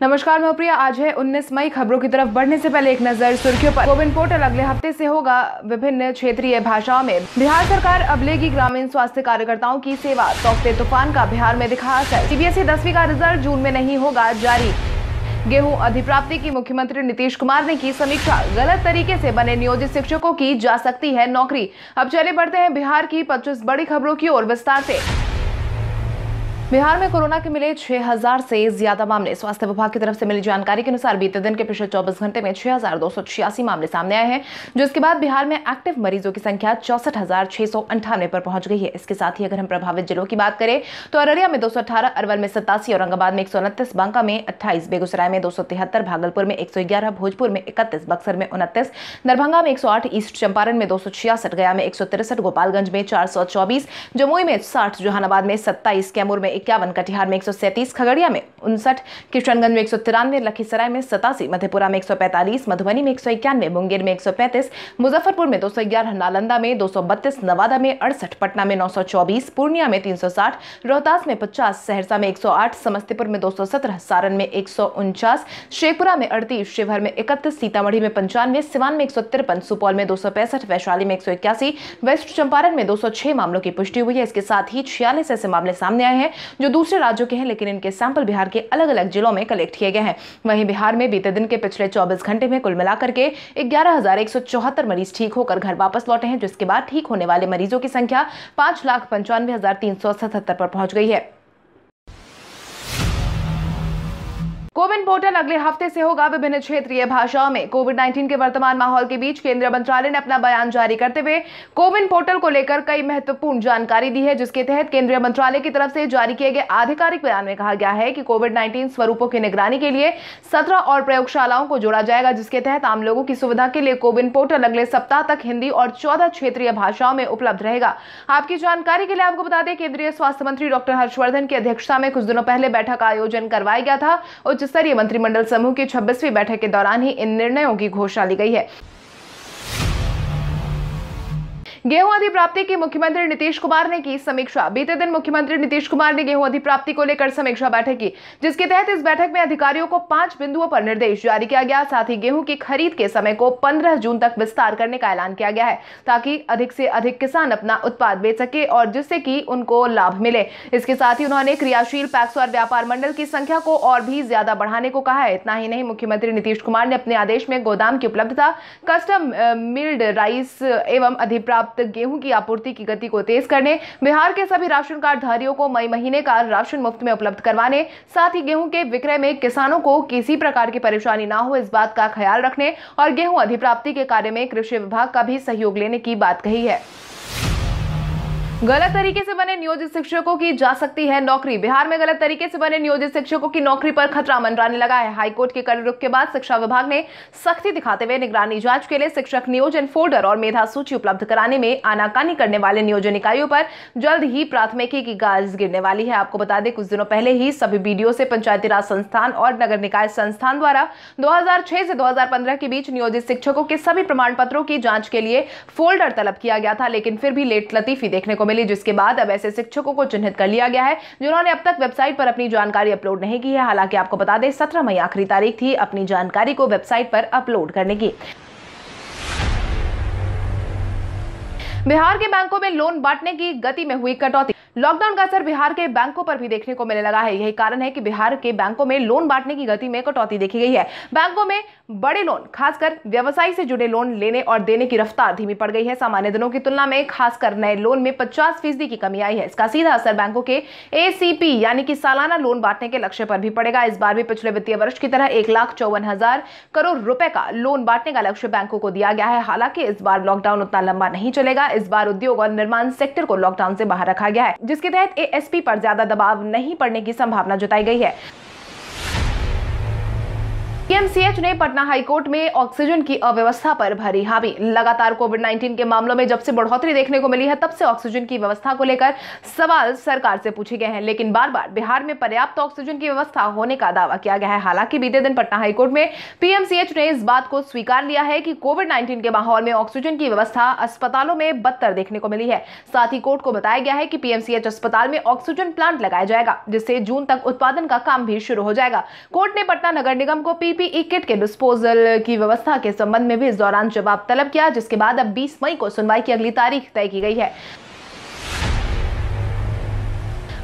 नमस्कार, मैं प्रिया। आज है 19 मई। खबरों की तरफ़ बढ़ने से पहले एक नज़र सुर्खियों पर। कोविन पोर्टल अगले हफ़्ते से होगा विभिन्न क्षेत्रीय भाषाओं में। बिहार सरकार अब लेगी ग्रामीण स्वास्थ्य कार्यकर्ताओं की सेवा। तोकते तूफ़ान का बिहार में दिखा असर सीबीएसई दसवीं का रिज़ल्ट जून में नहीं होगा जारी। गेहूँ अधिप्राप्ति की मुख्यमंत्री नीतीश कुमार ने की समीक्षा। गलत तरीके से बने नियोजित शिक्षकों की जा सकती है नौकरी। अब चले बढ़ते हैं बिहार की 25 बड़ी खबरों की ओर विस्तार से। बिहार में कोरोना के मिले 6000 से ज़्यादा मामले। स्वास्थ्य विभाग की तरफ़ से मिली जानकारी के अनुसार बीते दिन के पिछले 24 घंटे में छह हज़ार दो सौ छियासी मामले सामने आए हैं, जिसके बाद बिहार में एक्टिव मरीजों की संख्या चौसठ पर पहुँच गई है। इसके साथ ही अगर हम प्रभावित जिलों की बात करें तो अररिया में दो अरवल में सत्तासी औरंगाबाद में एक सौ उनतीस, बांका में अट्ठाईस, बेगूसराय में दो सौ तिहत्तर, भागलपुर में एक सौ ग्यारह, भोजपुर में इकतीस, बक्सर में उनतीस, दरभंगा में एक सौ आठ, ईस्ट चंपारण में दो गया में एक गोपालगंज में चार सौ चौबीस, जमुई में साठ, जहानाबाद में सत्ताईस, कैमूर में इक्यावन, कटिहार में एक सौ सैंतीस, खगड़िया में उनसठ, किशनगंज में एक सौ तिरानवे, लखीसराय में सतासी, मधेपुरा में एक सौ पैंतालीस, मधुबनी में एक सौ इक्यानवे, मुंगेर में एक मुजफ्फरपुर में दो सौ ग्यारह, नालंदा में दो सौ बत्तीस, नवादा में अड़सठ, पटना में नौ सौ चौबीस, पूर्णिया में तीन सौ साठ, रोहतास में पचास, सहरसा में एक सौ आठ, समस्तीपुर में दो सौ सत्रह, सारण में एक सौ उनचास, शेखपुरा में अड़तीस, शिवहर में इकतीस, सीतामढ़ी में पंचानवे, सिवान में एक सुपौल में दो सौ पैंसठ, वैशाली में एक सौ इक्यासी, वेस्ट चंपारण में दो सौ छह मामलों की पुष्टि हुई है। इसके साथ ही छियालीस ऐसे मामले सामने आए हैं। जो दूसरे राज्यों के हैं, लेकिन इनके सैंपल बिहार के अलग अलग जिलों में कलेक्ट किए गए हैं। वहीं बिहार में बीते दिन के पिछले 24 घंटे में कुल मिलाकर के ग्यारह मरीज़ ठीक होकर घर वापस लौटे हैं, जिसके बाद ठीक होने वाले मरीजों की संख्या पाँच लाख पंचानवे हज़ार तीन सौ सतहत्तर पर पहुँच गई है। कोविन पोर्टल अगले हफ़्ते से होगा विभिन्न क्षेत्रीय भाषाओं में। कोविड 19 के वर्तमान माहौल के बीच केंद्रीय मंत्रालय ने अपना बयान जारी करते हुए कोविन पोर्टल को लेकर कई महत्वपूर्ण जानकारी दी है, जिसके तहत केंद्रीय मंत्रालय की तरफ़ से जारी किए गए आधिकारिक बयान में कहा गया है कि कोविड नाइन्टीन स्वरूपों की निगरानी के लिए सत्रह और प्रयोगशालाओं को जोड़ा जाएगा, जिसके तहत आम लोगों की सुविधा के लिए कोविन पोर्टल अगले सप्ताह तक हिंदी और चौदह क्षेत्रीय भाषाओं में उपलब्ध रहेगा। आपकी जानकारी के लिए आपको बता दें, केंद्रीय स्वास्थ्य मंत्री डॉक्टर हर्षवर्धन की अध्यक्षता में कुछ दिनों पहले बैठक का आयोजन करवाया गया था। उच्च स्तरीय मंत्रिमंडल समूह की छब्बीसवीं बैठक के दौरान ही इन निर्णयों की घोषणा ली गई है। गेहूँ अधिप्राप्ति की मुख्यमंत्री नीतीश कुमार ने की समीक्षा। बीते दिन मुख्यमंत्री नीतीश कुमार ने गेहूँ अधिप्राप्ति को लेकर समीक्षा बैठक की, जिसके तहत इस बैठक में अधिकारियों को पाँच बिंदुओं पर निर्देश जारी किया गया, साथ ही गेहूँ की खरीद के समय को पंद्रह जून तक विस्तार करने का ऐलान किया गया है, ताकि अधिक से अधिक किसान अपना उत्पाद बेच सके और जिससे की उनको लाभ मिले। इसके साथ ही उन्होंने क्रियाशील पैक्स और व्यापार मंडल की संख्या को और भी ज़्यादा बढ़ाने को कहा है। इतना ही नहीं, मुख्यमंत्री नीतीश कुमार ने अपने आदेश में गोदाम की उपलब्धता, कस्टम मिल्ड राइस एवं अधिप्राप्त प्राप्त गेहूँ की आपूर्ति की गति को तेज करने, बिहार के सभी राशन कार्ड धारियों को मई महीने का राशन मुफ़्त में उपलब्ध करवाने, साथ ही गेहूँ के विक्रय में किसानों को किसी प्रकार की परेशानी ना हो, इस बात का ख्याल रखने और गेहूँ अधिप्राप्ति के कार्य में कृषि विभाग का भी सहयोग लेने की बात कही है। गलत तरीके से बने नियोजित शिक्षकों की जा सकती है नौकरी। बिहार में गलत तरीके से बने नियोजित शिक्षकों की नौकरी पर खतरा मंडराने लगा है। हाईकोर्ट के कड़े रुख के बाद शिक्षा विभाग ने सख्ती दिखाते हुए निगरानी जाँच के लिए शिक्षक नियोजन फोल्डर और मेधा सूची उपलब्ध कराने में आनाकानी करने वाले नियोजन इकाइयों पर जल्द ही प्राथमिकी की गाज गिरने वाली है। आपको बता दें, कुछ दिनों पहले ही सभी बीडीओ से पंचायती राज संस्थान और नगर निकाय संस्थान द्वारा दो हज़ार छह से दो हज़ार पंद्रह के बीच नियोजित शिक्षकों के सभी प्रमाण पत्रों की जाँच के लिए फोल्डर तलब किया गया था, लेकिन फिर भी लेट लतीफी देखने को मिली। जिसके बाद अब ऐसे शिक्षकों को चिन्हित कर लिया गया है, जिन्होंने अब तक वेबसाइट पर अपनी जानकारी अपलोड नहीं की है। हालाँकि आपको बता दें, सत्रह मई आखिरी तारीख थी। अपनी जानकारी को वेबसाइट पर अपलोड करने की। बिहार के बैंकों में लोन बांटने की गति में हुई कटौती। लॉकडाउन का असर बिहार के बैंकों पर भी देखने को मिलने लगा है। यही कारण है कि बिहार के बैंकों में लोन बांटने की गति में कटौती देखी गई है। बैंकों में बड़े लोन, खासकर व्यवसाय से जुड़े लोन लेने और देने की रफ्तार धीमी पड़ गई है। सामान्य दिनों की तुलना में खासकर नए लोन में पचास फ़ीसदी की कमी आई है। इसका सीधा असर बैंकों के एसीपी यानी कि सालाना लोन बांटने के लक्ष्य पर भी पड़ेगा। इस बार भी पिछले वित्तीय वर्ष की तरह एक लाख चौवन हज़ार करोड़ रुपए का लोन बांटने का लक्ष्य बैंकों को दिया गया है। हालाँकि इस बार लॉकडाउन उतना लंबा नहीं चलेगा। इस बार उद्योग और निर्माण सेक्टर को लॉकडाउन से बाहर रखा गया है, जिसके तहत एएसपी पर ज़्यादा दबाव नहीं पड़ने की संभावना जताई गई है। पीएमसीएच ने पटना हाईकोर्ट में ऑक्सीजन की अव्यवस्था पर भरी हामी लगातार कोविड 19 के मामलों में जब से बढ़ोतरी देखने को मिली है, तब से ऑक्सीजन की व्यवस्था को लेकर सवाल सरकार से पूछे गए हैं। लेकिन बार बार बिहार में पर्याप्त ऑक्सीजन की व्यवस्था होने का दावा किया गया है। हालाँकि बीते दिन पटना हाईकोर्ट में पीएमसीएच ने इस बात को स्वीकार लिया है कि कोविड नाइन्टीन के माहौल में ऑक्सीजन की व्यवस्था अस्पतालों में बदतर देखने को मिली है। साथ ही कोर्ट को बताया गया है कि पीएमसीएच अस्पताल में ऑक्सीजन प्लांट लगाया जाएगा, जिससे जून तक उत्पादन का काम भी शुरू हो जाएगा। कोर्ट ने पटना नगर निगम को पीपीई किट के डिस्पोजल की व्यवस्था के संबंध में भी इस दौरान जवाब तलब किया, जिसके बाद अब 20 मई को सुनवाई की अगली तारीख तय की गई है।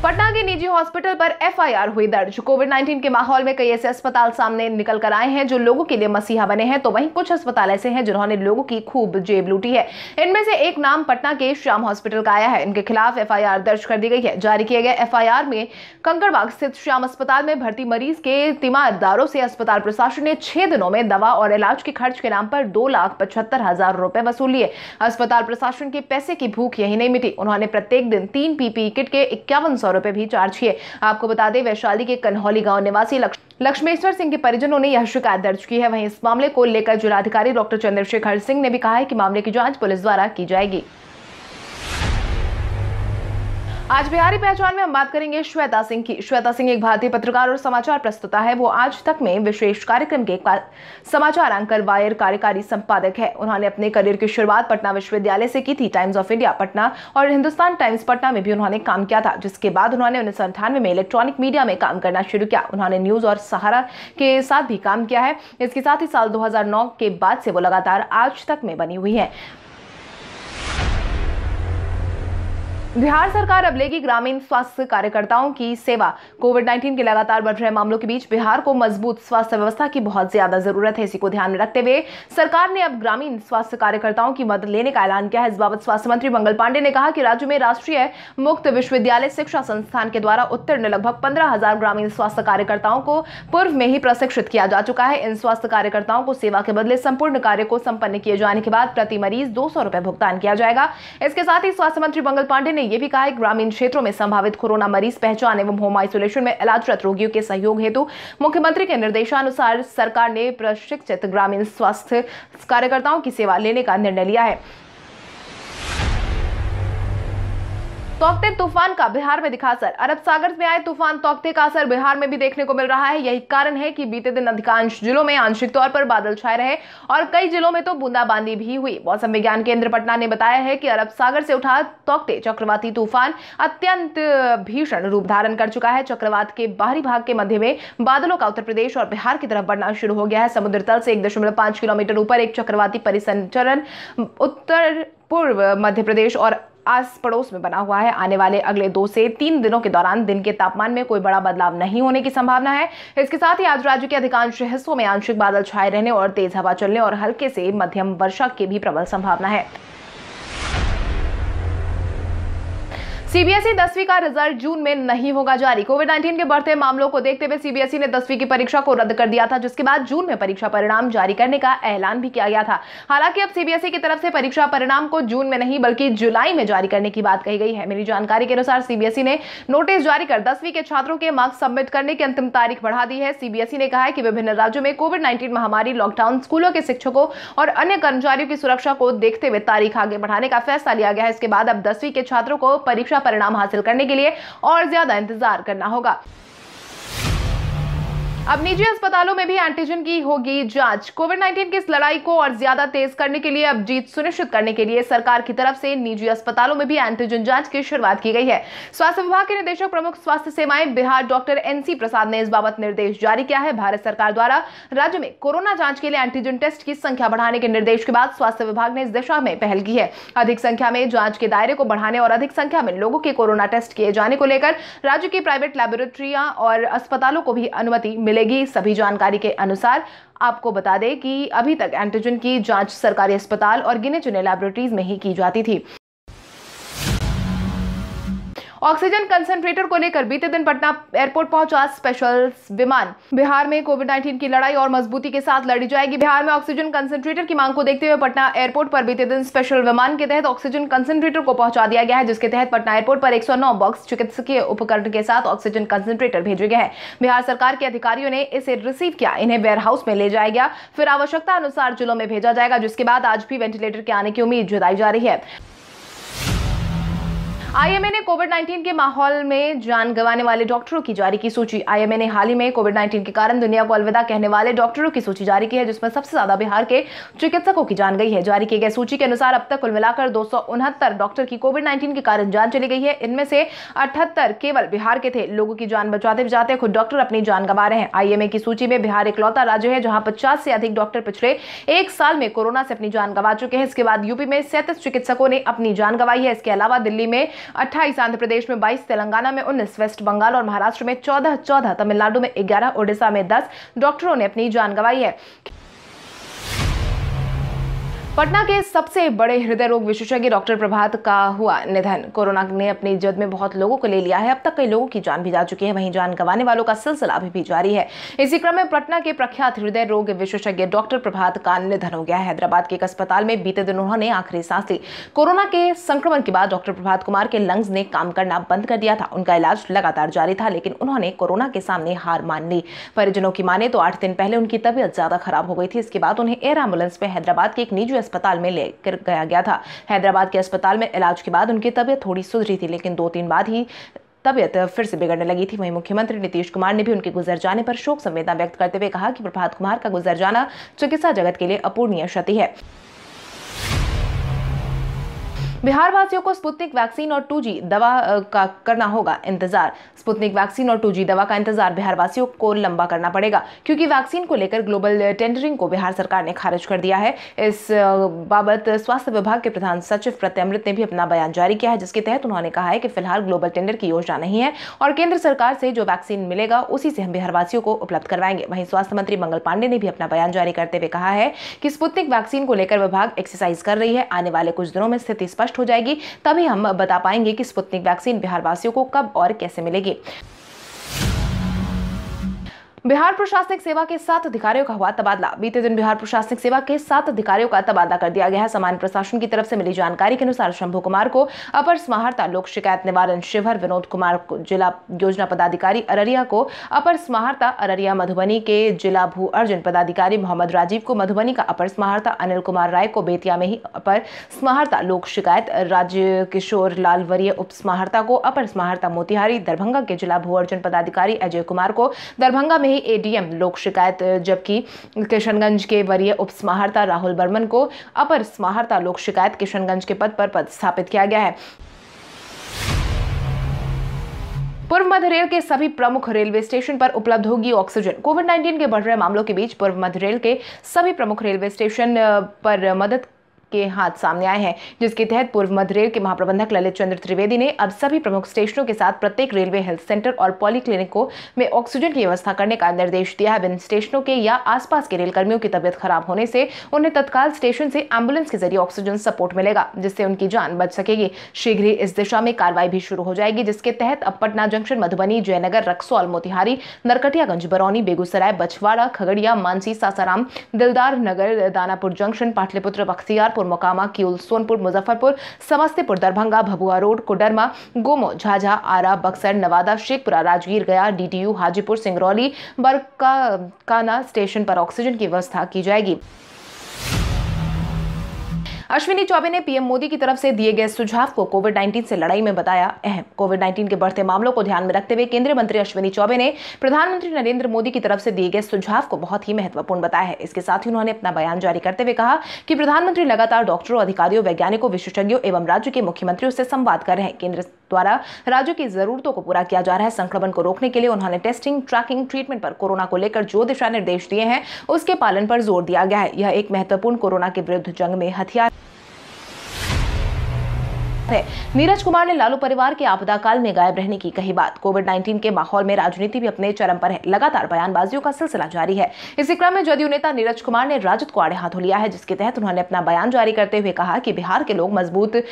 पटना के निजी हॉस्पिटल पर एफआईआर हुई दर्ज। कोविड 19 के माहौल में कई ऐसे अस्पताल सामने निकल कर आए हैं जो लोगों के लिए मसीहा बने हैं। तो वहीं कुछ अस्पताल ऐसे हैं जिन्होंने लोगों की खूब जेब लूटी है। इनमें से एक नाम पटना के श्याम हॉस्पिटल का आया है। इनके खिलाफ एफआईआर दर्ज कर दी गई है। जारी किए गए एफआईआर में कंकड़बाग स्थित श्याम अस्पताल में भर्ती मरीज़ के तीमारदारों से अस्पताल प्रशासन ने छह दिनों में दवा और इलाज के खर्च के नाम पर दो लाख पचहत्तर हज़ार रुपए वसूल लिए। अस्पताल प्रशासन के पैसे की भूख यही नहीं मिटी। उन्होंने प्रत्येक दिन तीन पीपी किट के इक्यावन सौ रुपए भी चार्ज किए। आपको बता दें, वैशाली के कन्हौली गाँव निवासी लक्ष्मेश्वर सिंह के परिजनों ने यह शिकायत दर्ज की है। वहीं इस मामले को लेकर जिलाधिकारी डॉक्टर चंद्रशेखर सिंह ने भी कहा है कि मामले की जाँच पुलिस द्वारा की जाएगी। आज बिहारी पहचान में हम बात करेंगे श्वेता सिंह की। श्वेता सिंह एक भारतीय पत्रकार और समाचार प्रस्तुता है। वो आज तक में विशेष कार्यक्रम के समाचार एंकर, वायर कार्यकारी संपादक है। उन्होंने अपने करियर की शुरुआत पटना विश्वविद्यालय से की थी, टाइम्स ऑफ़ इंडिया पटना और हिंदुस्तान टाइम्स पटना में भी उन्होंने काम किया था। जिसके बाद उन्होंने उन्नीस में इलेक्ट्रॉनिक मीडिया में काम करना शुरू किया। उन्होंने न्यूज़ और सहारा के साथ भी काम किया है। इसके साथ ही साल दो हज़ार नौ के बाद से वो लगातार आज तक में बनी हुई है। बिहार सरकार अब लेगी ग्रामीण स्वास्थ्य कार्यकर्ताओं की सेवा। कोविड 19 के लगातार बढ़ रहे मामलों के बीच बिहार को मज़बूत स्वास्थ्य व्यवस्था की बहुत ज़्यादा ज़रूरत है, इसी को ध्यान में रखते हुए सरकार ने अब ग्रामीण स्वास्थ्य कार्यकर्ताओं की मदद लेने का ऐलान किया है। इस बाबत स्वास्थ्य मंत्री मंगल पांडे ने कहा कि राज्य में राष्ट्रीय मुक्त विश्वविद्यालय शिक्षा संस्थान के द्वारा उत्तीर्ण लगभग पंद्रह ग्रामीण स्वास्थ्य कार्यकर्ताओं को पूर्व में ही प्रशिक्षित किया जा चुका है। इन स्वास्थ्य कार्यकर्ताओं को सेवा के बदले संपूर्ण कार्य को संपन्न किए जाने के बाद प्रति मरीज़ दो भुगतान किया जाएगा। इसके साथ ही स्वास्थ्य मंत्री मंगल पांडे ने यह भी कहा है ग्रामीण क्षेत्रों में संभावित कोरोना मरीज़ पहचान एवं होम आइसोलेशन में इलाजरत रोगियों के सहयोग हेतु मुख्यमंत्री के निर्देशानुसार सरकार ने प्रशिक्षित ग्रामीण स्वास्थ्य कार्यकर्ताओं की सेवा लेने का निर्णय लिया है। तोकते तूफ़ान का बिहार में दिखा असर। अरब सागर में आए तूफ़ान तोकते का असर बिहार में भी देखने को मिल रहा है। यही कारण है कि बीते दिन अधिकांश जिलों में आंशिक तौर पर बादल छाए रहे और कई जिलों में तो बूंदाबांदी भी हुई। मौसम विज्ञान केंद्र पटना ने बताया है कि अरब सागर से उठा तोकते चक्रवाती तूफ़ान अत्यंत भीषण रूप धारण कर चुका है। चक्रवात के बाहरी भाग के मध्य में बादलों का उत्तर प्रदेश और बिहार की तरफ़ बढ़ना शुरू हो गया है। समुद्र तल से एक किलोमीटर ऊपर एक चक्रवाती परिसंचरण उत्तर पूर्व मध्य प्रदेश और आस पड़ोस में बना हुआ है। आने वाले अगले दो से तीन दिनों के दौरान दिन के तापमान में कोई बड़ा बदलाव नहीं होने की संभावना है। इसके साथ ही आज राज्य के अधिकांश हिस्सों में आंशिक बादल छाए रहने और तेज हवा चलने और हल्के से मध्यम वर्षा की भी प्रबल संभावना है। सीबीएसई दसवीं का रिज़ल्ट जून में नहीं होगा जारी। कोविड 19 के बढ़ते मामलों को देखते हुए सीबीएसई ने दसवीं की परीक्षा को रद्द कर दिया था, जिसके बाद जून में परीक्षा परिणाम जारी करने का ऐलान भी किया गया था। हालाँकि अब सीबीएसई की तरफ़ से परीक्षा परिणाम को जून में नहीं, बल्कि जुलाई में जारी करने की बात कही गई है। मेरी जानकारी के अनुसार सीबीएसई ने नोटिस जारी कर दसवीं के छात्रों के मार्क्स सबमिट करने की अंतिम तारीख बढ़ा दी है। सीबीएसई ने कहा है कि विभिन्न राज्यों में कोविड नाइन्टीन महामारी, लॉकडाउन, स्कूलों के शिक्षकों और अन्य कर्मचारियों की सुरक्षा को देखते हुए तारीख आगे बढ़ाने का फैसला लिया गया है। इसके बाद अब दसवीं के छात्रों को परीक्षा परिणाम हासिल करने के लिए और ज़्यादा इंतज़ार करना होगा। अब निजी अस्पतालों में भी एंटीजन की होगी जाँच। कोविड 19 की इस लड़ाई को और ज़्यादा तेज करने के लिए अब जीत सुनिश्चित करने के लिए सरकार की तरफ़ से निजी अस्पतालों में भी एंटीजन जाँच की शुरुआत की गई है। स्वास्थ्य विभाग के निदेशक प्रमुख स्वास्थ्य सेवाएँ बिहार डॉक्टर एनसी प्रसाद ने इस बाबत निर्देश जारी किया है। भारत सरकार द्वारा राज्य में कोरोना जाँच के लिए एंटीजन टेस्ट की संख्या बढ़ाने के निर्देश के बाद स्वास्थ्य विभाग ने इस दिशा में पहल की है। अधिक संख्या में जाँच के दायरे को बढ़ाने और अधिक संख्या में लोगों के कोरोना टेस्ट किए जाने को लेकर राज्य की प्राइवेट लेबोरेटरियाँ और अस्पतालों को भी अनुमति मिलेगी। सभी जानकारी के अनुसार आपको बता दें कि अभी तक एंटीजन की जाँच सरकारी अस्पताल और गिने चुने लैबोरेटरीज में ही की जाती थी। ऑक्सीजन कंसंट्रेटर को लेकर बीते दिन पटना एयरपोर्ट पहुँचा स्पेशल विमान। बिहार में कोविड नाइन्टीन की लड़ाई और मजबूती के साथ लड़ी जाएगी। बिहार में ऑक्सीजन कंसंट्रेटर की मांग को देखते हुए पटना एयरपोर्ट पर बीते दिन स्पेशल विमान के तहत ऑक्सीजन कंसंट्रेटर को पहुँचा दिया गया है, जिसके तहत पटना एयरपोर्ट पर 109 बॉक्स चिकित्सकीय उपकरण के साथ ऑक्सीजन कंसंट्रेटर भेजे गए हैं। बिहार सरकार के अधिकारियों ने इसे रिसीव किया। इन्हें वेयर हाउस में ले जाया गया। फिर आवश्यकता अनुसार जिलों में भेजा जाएगा, जिसके बाद आज भी वेंटिलेटर के आने की उम्मीद जताई जा रही है। आईएमए ने कोविड 19 के माहौल में जान गंवाने वाले डॉक्टरों की जारी की सूची। आईएमए ने हाल ही में कोविड 19 के कारण दुनिया को अलविदा कहने वाले डॉक्टरों की सूची जारी की है, जिसमें सबसे ज़्यादा बिहार के चिकित्सकों की जान गई है। जारी की गई सूची के अनुसार अब तक कुल मिलाकर दो सौ उनहत्तर डॉक्टर की कोविड नाइन्टीन के कारण जान चली गई है। इनमें से अठहत्तर केवल बिहार के थे। लोगों की जान बचाते बचाते खुद डॉक्टर अपनी जान गंवा रहे हैं। आईएमए की सूची में बिहार इकलौता राज्य है, जहाँ पचास से अधिक डॉक्टर पिछले एक साल में कोरोना से अपनी जान गंवा चुके हैं। इसके बाद यूपी में सैंतीस चिकित्सकों ने अपनी जान गंवाई है। इसके अलावा दिल्ली में अट्ठाईस आंध्र प्रदेश में 22 तेलंगाना में 19 वेस्ट बंगाल और महाराष्ट्र में 14 14 तमिलनाडु में 11 ओडिशा में 10 डॉक्टरों ने अपनी जान गंवाई है। पटना के सबसे बड़े हृदय रोग विशेषज्ञ डॉक्टर प्रभात का हुआ निधन। कोरोना ने अपनी जद में बहुत लोगों को ले लिया है। अब तक कई लोगों की जान भी जा चुकी है। वहीं जान गंवाने वालों का सिलसिला अभी भी जारी है। इसी क्रम में पटना के प्रख्यात हृदय रोग विशेषज्ञ डॉक्टर प्रभात का निधन हो गया है। हैदराबाद के एक अस्पताल में बीते दिन उन्होंने आखिरी सांस ली। कोरोना के संक्रमण के बाद डॉक्टर प्रभात कुमार के लंग्स ने काम करना बंद कर दिया था। उनका इलाज लगातार जारी था, लेकिन उन्होंने कोरोना के सामने हार मान ली। परिजनों की माने तो आठ दिन पहले उनकी तबियत ज़्यादा खराब हो गई थी। इसके बाद उन्हें एयर एंबुलेंस में हैदराबाद के एक निजी अस्पताल में लेकर गया गया था। हैदराबाद के अस्पताल में इलाज के बाद उनकी तबीयत थोड़ी सुधरी थी, लेकिन दो तीन बाद ही तबियत फिर से बिगड़ने लगी थी। वहीं मुख्यमंत्री नीतीश कुमार ने भी उनके गुजर जाने पर शोक संवेदना व्यक्त करते हुए कहा कि प्रभात कुमार का गुजर जाना चिकित्सा जगत के लिए अपूर्णीय क्षति है। बिहार वासियों को स्पुतनिक वैक्सीन और 2G दवा का करना होगा इंतज़ार। स्पुतनिक वैक्सीन और 2G दवा का इंतज़ार बिहार वासियों को लंबा करना पड़ेगा, क्योंकि वैक्सीन को लेकर ग्लोबल टेंडरिंग को बिहार सरकार ने खारिज कर दिया है। इस बाबत स्वास्थ्य विभाग के प्रधान सचिव प्रत्यमृत ने भी अपना बयान जारी किया है, जिसके तहत उन्होंने कहा है कि फ़िलहाल ग्लोबल टेंडर की योजना नहीं है और केंद्र सरकार से जो वैक्सीन मिलेगा, उसी से हम बिहार वासियों को उपलब्ध करवाएँगे। वहीं स्वास्थ्य मंत्री मंगल पांडे ने भी अपना बयान जारी करते हुए कहा है कि स्पुतनिक वैक्सीन को लेकर विभाग एक्सरसाइज कर रही है। आने वाले कुछ दिनों में स्थिति स्पष्ट स्पष्ट हो जाएगी। तभी हम बता पाएँगे कि स्पुतनिक वैक्सीन बिहार वासियों को कब और कैसे मिलेगी। बिहार प्रशासनिक सेवा के सात अधिकारियों का हुआ तबादला। बीते दिन बिहार प्रशासनिक सेवा के सात अधिकारियों का तबादला कर दिया गया है। सामान्य प्रशासन की तरफ़ से मिली जानकारी के अनुसार शंभु कुमार को अपर समाहर्ता लोक शिकायत निवारण शिवहर विनोद कुमार को जिला योजना पदाधिकारी अररिया को, अपर समाहर्ता अररिया मधुबनी के जिला भू अर्जुन पदाधिकारी मोहम्मद राजीव को, मधुबनी का अपर समाहर्ता अनिल कुमार राय को, बेतिया में ही अपर समाहर्ता लोक शिकायत राज्य किशोर लाल वरीय उप समाहर्ता को, अपर समाहर्ता मोतिहारी दरभंगा के जिला भू अर्जुन पदाधिकारी अजय कुमार को, दरभंगा में ही एडीएम लोक शिकायत, जबकि किशनगंज के वरीय उप समाहर्ता राहुल बर्मन को अपर समाहर्ता लोक शिकायत किशनगंज के पद पर पद स्थापित किया गया है। पूर्व मध्य रेल के सभी प्रमुख रेलवे स्टेशन पर उपलब्ध होगी ऑक्सीजन। कोविड 19 के बढ़ रहे मामलों के बीच पूर्व मध्य रेल के सभी प्रमुख रेलवे स्टेशन पर मदद के हाथ सामने आए हैं, जिसके तहत पूर्व मध्य रेल के महाप्रबंधक ललित चंद्र त्रिवेदी ने अब सभी प्रमुख स्टेशनों के साथ प्रत्येक रेलवे हेल्थ सेंटर और पॉलीक्लिनिकों में ऑक्सीजन की व्यवस्था करने का निर्देश दिया है। स्टेशनों के या आसपास के रेल कर्मियों की तबियत खराब होने से उन्हें तत्काल स्टेशन से एंबुलेंस के ज़रिए ऑक्सीजन सपोर्ट मिलेगा, जिससे उनकी जान बच सकेगी। शीघ्र ही इस दिशा में कार्रवाई भी शुरू हो जाएगी, जिसके तहत अब Patna junction, Madhubani, Jaynagar, Raxaul, Motihari, Narkatiaganj, Barauni, Begusarai, Bachhwara, Khagaria, Mansi, Sasaram, Dildar Nagar, Danapur junction, Pataliputra, Bakhtiyarpur Rampur Mokama, Kiul, Sonpur, Muzaffarpur, Samastipur, Darbhanga, Bhabua road, Koderma, Gomoh, Jhajha, Ara, Buxar, Nawada, Sheikhpura, Rajgir, Gaya DTU Hajipur, Singrauli Barkana station पर oxygen की व्यवस्था की जाएगी। अश्विनी चौबे ने PM Modi की तरफ़ से दिए गए सुझाव को कोविड 19 से लड़ाई में बताया अहम। कोविड 19 के बढ़ते मामलों को ध्यान में रखते हुए केंद्रीय मंत्री अश्विनी चौबे ने प्रधानमंत्री नरेंद्र मोदी की तरफ़ से दिए गए सुझाव को बहुत ही महत्वपूर्ण बताया है। इसके साथ ही उन्होंने अपना बयान जारी करते हुए कहा कि प्रधानमंत्री लगातार डॉक्टरों, अधिकारियों, वैज्ञानिकों, विशेषज्ञों एवं राज्य के मुख्यमंत्रियों से संवाद कर रहे हैं। केंद्र द्वारा राज्यों की जरूरतों को पूरा किया जा रहा है। संक्रमण को रोकने के लिए उन्होंने टेस्टिंग ट्रैकिंग ट्रीटमेंट पर कोरोना को लेकर जो दिशा निर्देश दिए हैं, उसके पालन पर ज़ोर दिया गया है। यह एक महत्वपूर्ण कोरोना के विरुद्ध जंग में हथियार नीरज कुमार ने लालू परिवार के आपदा काल में गायब रहने की कही बात। कोविड 19 के माहौल में राजनीति भी अपने चरम पर है। लगातार बयानबाजियों का सिलसिला जारी है। इसी क्रम में जदयू नेता नीरज कुमार ने राजद को आड़े हाथों लिया है, जिसके तहत उन्होंने अपना बयान जारी करते हुए कहा कि बिहार के लोग मज़बूत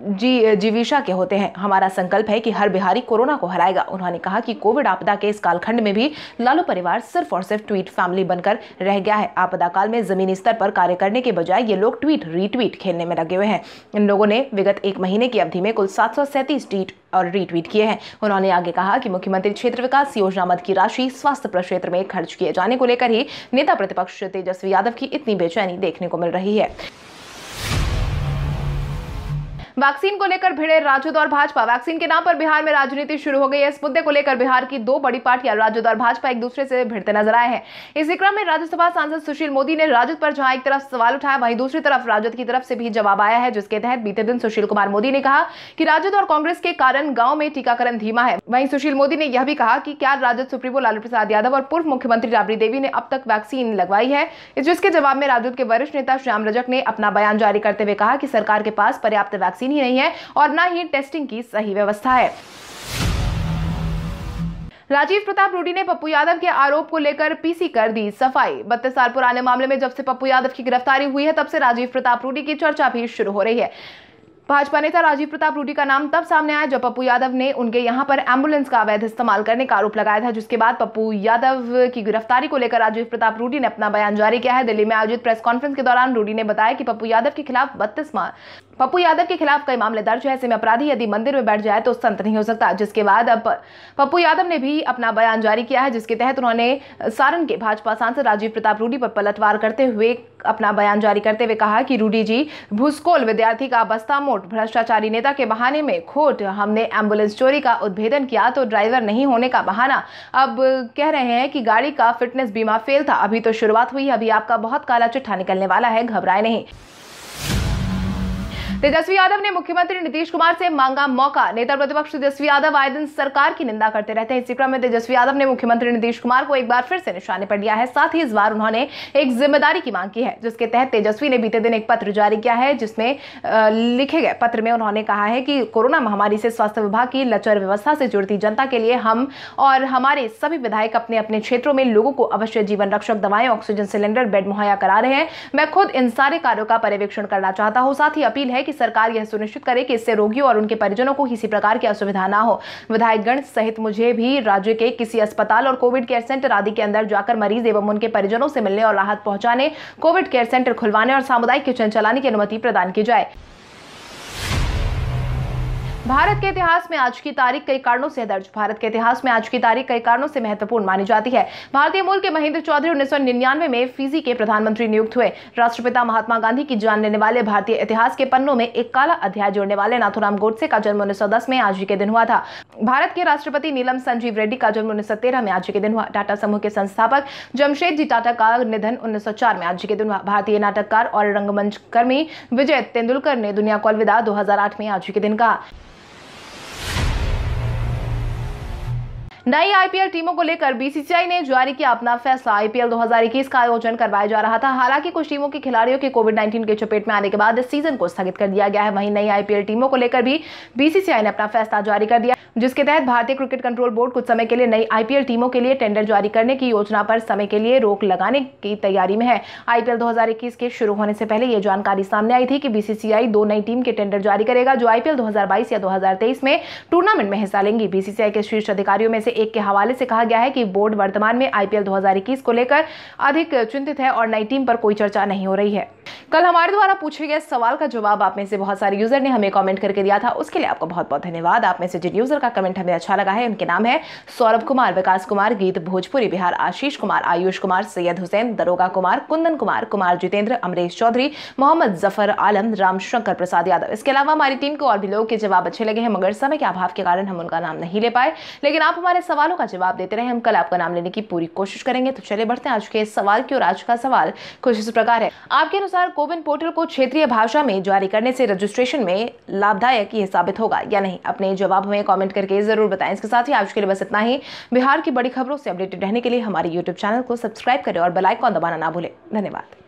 जी जीविशा के होते हैं। हमारा संकल्प है कि हर बिहारी कोरोना को हराएगा। उन्होंने कहा कि कोविड आपदा के इस कालखंड में भी लालू परिवार सिर्फ़ और सिर्फ़ ट्वीट फैमिली बनकर रह गया है। आपदा काल में जमीनी स्तर पर कार्य करने के बजाय ये लोग ट्वीट, रीट्वीट खेलने में लगे हुए हैं। इन लोगों ने विगत एक महीने की अवधि में कुल सात सौ सैंतीस ट्वीट और रीट्वीट किए हैं। उन्होंने आगे कहा कि मुख्यमंत्री क्षेत्र विकास योजना मद की राशि स्वास्थ्य प्रक्षेत्र में खर्च किए जाने को लेकर ही नेता प्रतिपक्ष तेजस्वी यादव की इतनी बेचैनी देखने को मिल रही है। वैक्सीन को लेकर भिड़े राजद और भाजपा। वैक्सीन के नाम पर बिहार में राजनीति शुरू हो गई। है इस मुद्दे को लेकर बिहार की दो बड़ी पार्टियाँ, राजद और भाजपा, एक दूसरे से भिड़ते नज़र आए हैं। इसी क्रम में राज्यसभा सांसद सुशील मोदी ने राजद पर जहाँ एक तरफ़ सवाल उठाया, वहीं दूसरी तरफ़ राजद की तरफ़ से भी जवाब आया है, जिसके तहत बीते दिन सुशील कुमार मोदी ने कहा कि राजद और कांग्रेस के कारण गाँव में टीकाकरण धीमा है। वहीं सुशील मोदी ने यह भी कहा कि क्या राजद सुप्रीमो लालू प्रसाद यादव और पूर्व मुख्यमंत्री राबड़ी देवी ने अब तक वैक्सीन लगवाई है? जिसके जवाब में राजद के वरिष्ठ नेता श्याम रजक ने अपना बयान जारी करते हुए कहा कि सरकार के पास पर्याप्त वैक्सीन ही नहीं है और न ही टेस्टिंग की सही व्यवस्था है। राजीव प्रताप रूडी ने पप्पू यादव के आरोप को लेकर पीसी कर दी सफ़ाई। बत्तीस साल पुराने मामले में जब से पप्पू यादव की गिरफ्तारी हुई है, तब से राजीव प्रताप रूडी की चर्चा भी शुरू हो रही है। भाजपा नेता राजीव प्रताप रूडी का नाम तब सामने आया जब पप्पू यादव ने उनके यहाँ पर एंबुलेंस का अवैध इस्तेमाल करने का आरोप लगाया था, जिसके बाद पप्पू यादव की गिरफ्तारी को लेकर राजीव प्रताप रूडी ने अपना बयान जारी किया है। दिल्ली में आयोजित प्रेस कॉन्फ्रेंस के दौरान रूडी ने बताया कि पप्पू यादव के खिलाफ बत्तीस पप्पू यादव के खिलाफ कई मामले दर्ज है। ऐसे में अपराधी यदि मंदिर में बैठ जाए तो संत नहीं हो सकता, जिसके बाद अब पप्पू यादव ने भी अपना बयान जारी किया है, जिसके तहत उन्होंने सारण के भाजपा सांसद राजीव प्रताप रूडी पर पलटवार करते हुए अपना बयान जारी करते हुए कहा कि रूडी जी, भूस्कोल विद्यार्थी का बस्ता मोट, भ्रष्टाचारी नेता के बहाने में खोट, हमने एंबुलेंस चोरी का उद्भेदन किया तो ड्राइवर नहीं होने का बहाना। अब कह रहे हैं कि गाड़ी का फिटनेस बीमा फेल था, अभी तो शुरुआत हुई अभी आपका बहुत काला चिट्ठा निकलने वाला है, घबराए नहीं। तेजस्वी यादव ने मुख्यमंत्री नीतीश कुमार से मांगा मौका। नेता प्रतिपक्ष तेजस्वी यादव आए दिन सरकार की निंदा करते रहते हैं। इसी क्रम में तेजस्वी यादव ने मुख्यमंत्री नीतीश कुमार को एक बार फिर से निशाने पर लिया है। साथ ही इस बार उन्होंने एक ज़िम्मेदारी की मांग की है, जिसके तहत तेजस्वी ने बीते दिन एक पत्र जारी किया है, जिसमें लिखे गए पत्र में उन्होंने कहा है कि कोरोना महामारी से स्वास्थ्य विभाग की लचर व्यवस्था से जुड़ती जनता के लिए हम और हमारे सभी विधायक अपने अपने क्षेत्रों में लोगों को अवश्य जीवन रक्षक दवाएँ, ऑक्सीजन सिलेंडर, बेड मुहैया करा रहे हैं। मैं खुद इन सारे कार्यों का पर्यवेक्षण करना चाहता हूँ। साथ ही अपील है कि सरकार यह सुनिश्चित करे कि इससे रोगियों और उनके परिजनों को किसी प्रकार की असुविधा न हो। विधायकगण सहित मुझे भी राज्य के किसी अस्पताल और कोविड केयर सेंटर आदि के अंदर जाकर मरीज़ एवं उनके परिजनों से मिलने और राहत पहुँचाने, कोविड केयर सेंटर खुलवाने और सामुदायिक किचन चलाने की अनुमति प्रदान की जाए। भारत के इतिहास में आज की तारीख कई कारणों से दर्ज। भारत के इतिहास में आज की तारीख कई कारणों से महत्वपूर्ण मानी जाती है। भारतीय मूल के महेंद्र चौधरी उन्नीस सौ निन्यानवे में फीजी के प्रधानमंत्री नियुक्त हुए। राष्ट्रपिता महात्मा गांधी की जान लेने वाले भारतीय इतिहास के पन्नों में एक काला अध्याय जोड़ने वाले नाथुराम गोडसे का जन्म उन्नीस सौ दस में आज ही के दिन हुआ था। भारत के राष्ट्रपति नीलम संजीव रेड्डी का जन्म उन्नीस में आज के दिन हुआ। टाटा समूह के संस्थापक जमशेद जी टाटा का निधन उन्नीस सौ चार में आज के दिन हुआ। भारतीय नाटककार और रंगमंच कर्मी विजय तेंदुलकर ने दुनिया को अलविदा दो हज़ार आठ में आज के दिन कहा। नई आईपीएल टीमों को लेकर बीसीसीआई ने जारी किया अपना फैसला। आईपीएल 2021 का आयोजन करवाया जा रहा था। हालाँकि कुछ टीमों के खिलाड़ियों के कोविड 19 के चपेट में आने के बाद इस सीज़न को स्थगित कर दिया गया है। वहीं नई आईपीएल टीमों को लेकर भी बीसीसीआई ने अपना फैसला जारी कर दिया। जिसके तहत भारतीय क्रिकेट कंट्रोल बोर्ड कुछ समय के लिए नई आईपीएल टीमों के लिए टेंडर जारी करने की योजना पर समय के लिए रोक लगाने की तैयारी में है। आईपीएल 2021 के शुरू होने से पहले यह जानकारी सामने आई थी कि बीसीसीआई दो नई टीम के टेंडर जारी करेगा, जो आईपीएल 2022 या 2023 में टूर्नामेंट में हिस्सा लेंगी। बीसीसीआई के शीर्ष अधिकारियों में से एक के हवाले से कहा गया है कि बोर्ड वर्तमान में आईपीएल 2021 को लेकर अधिक चिंतित है और नई टीम पर कोई चर्चा नहीं हो रही है। कल हमारे द्वारा पूछे गए सवाल का जवाब आप में से बहुत सारे यूज़र ने हमें कमेंट करके दिया था। उसके लिए आपका बहुत बहुत धन्यवाद। आप में से जिन यूज़र का कमेंट हमें अच्छा लगा है, उनके नाम है सौरभ कुमार, विकास कुमार, गीत भोजपुरी, बिहार आशीष कुमार, आयुष कुमार, सैयद हुसैन, दरोगा कुमार, कुंदन कुमार कुमार जितेंद्र, अमरेश चौधरी, मोहम्मद ज़फ़र आलम रामशंकर प्रसाद यादव। इसके अलावा हमारी टीम को और भी लोगों के जवाब अच्छे लगे हैं, मगर समय के अभाव के कारण हम उनका नाम नहीं ले पाए। लेकिन आप हमारे सवालों का जवाब देते रहे। हम कल आपका नाम लेने की पूरी कोशिश करेंगे। तो चले बढ़ते हैं आज के सवाल की और आज का सवाल कुछ इस प्रकार है। आपके अनुसार कोविन पोर्टल को क्षेत्रीय भाषा में जारी करने से रजिस्ट्रेशन में लाभदायक ये साबित होगा या नहीं? अपने जवाब हमें कॉमेंट करके ज़रूर बताएँ। इसके साथ ही आज के लिए बस इतना ही। बिहार की बड़ी खबरों से अपडेटेड रहने के लिए हमारे यूट्यूब चैनल को सब्सक्राइब करें और बेलाइकॉन दबाना ना भूलें। धन्यवाद।